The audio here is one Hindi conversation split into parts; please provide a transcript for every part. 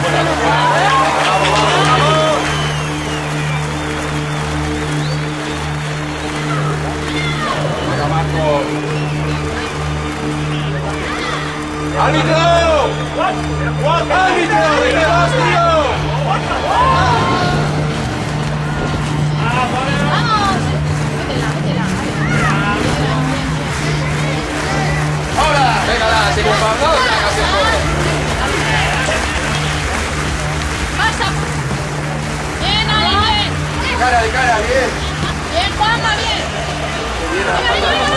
¡Vamos, bien. Bien, Juanma, bien. Bien,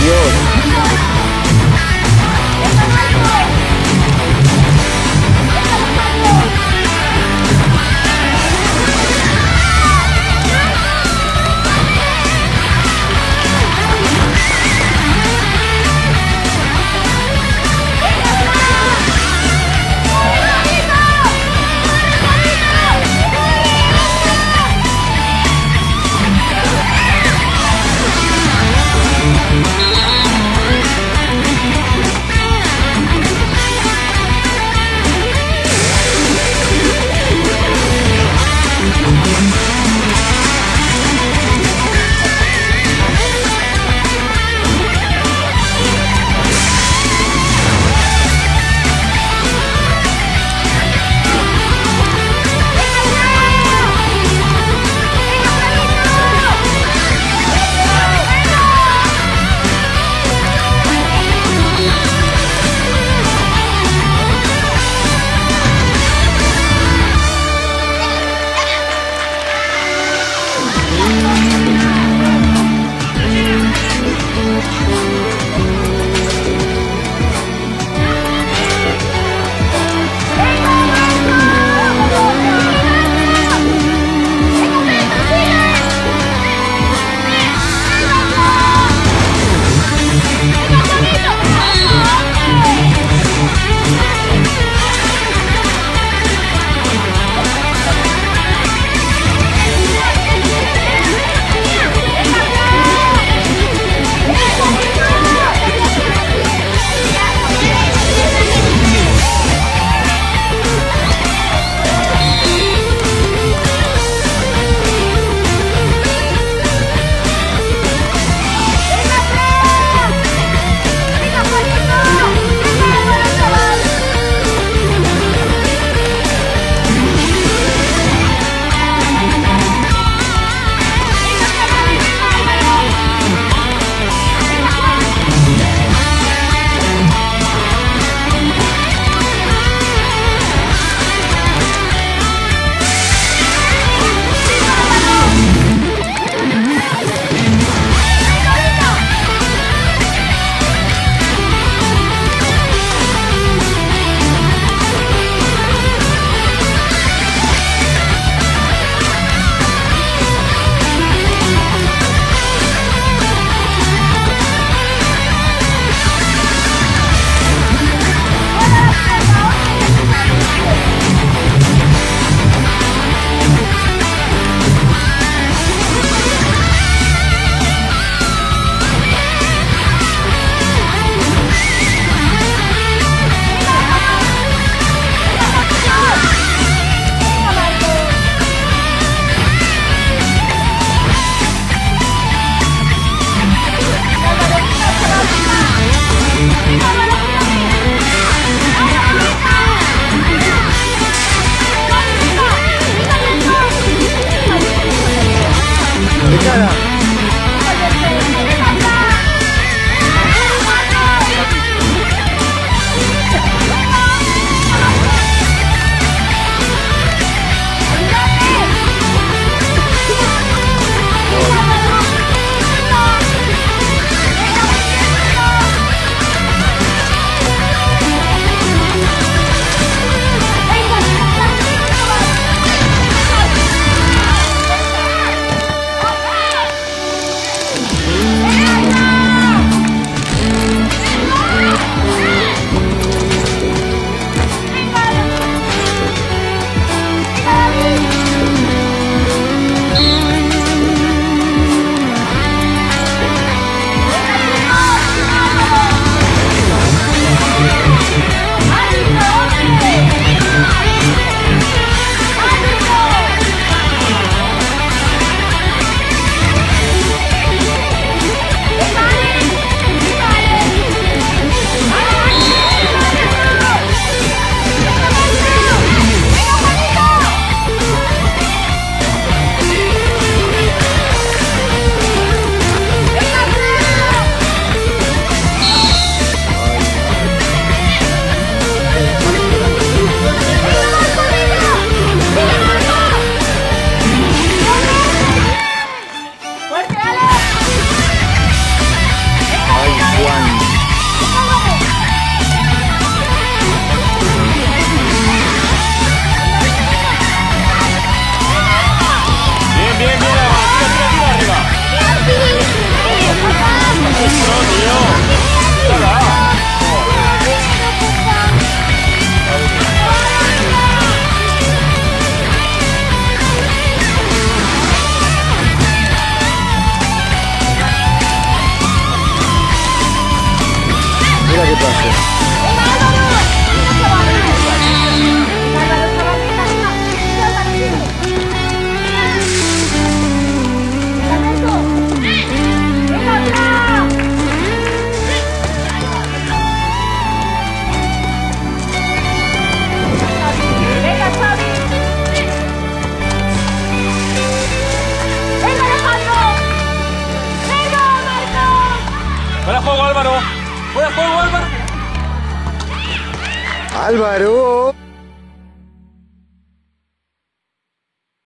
Dios.